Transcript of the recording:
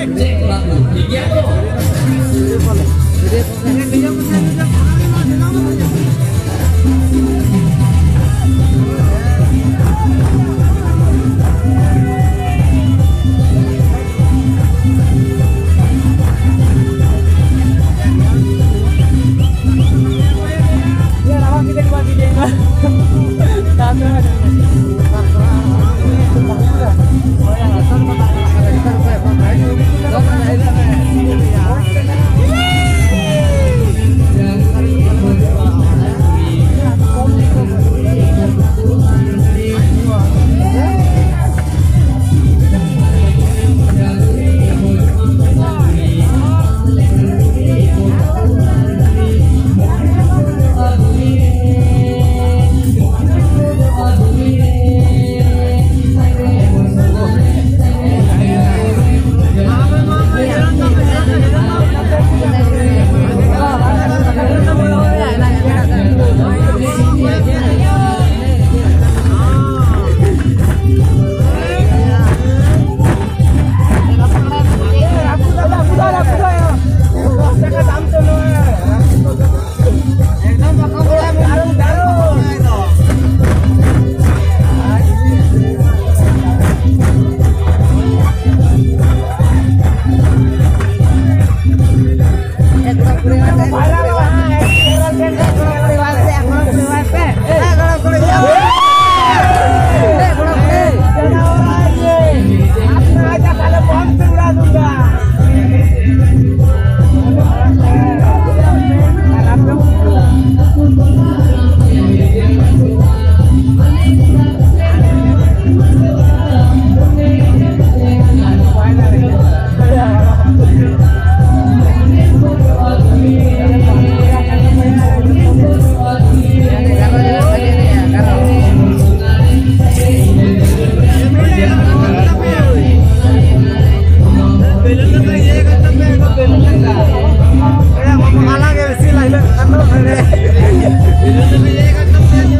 Jadi? ¡Vale! ¡Y yo te voy a llegar a cantar!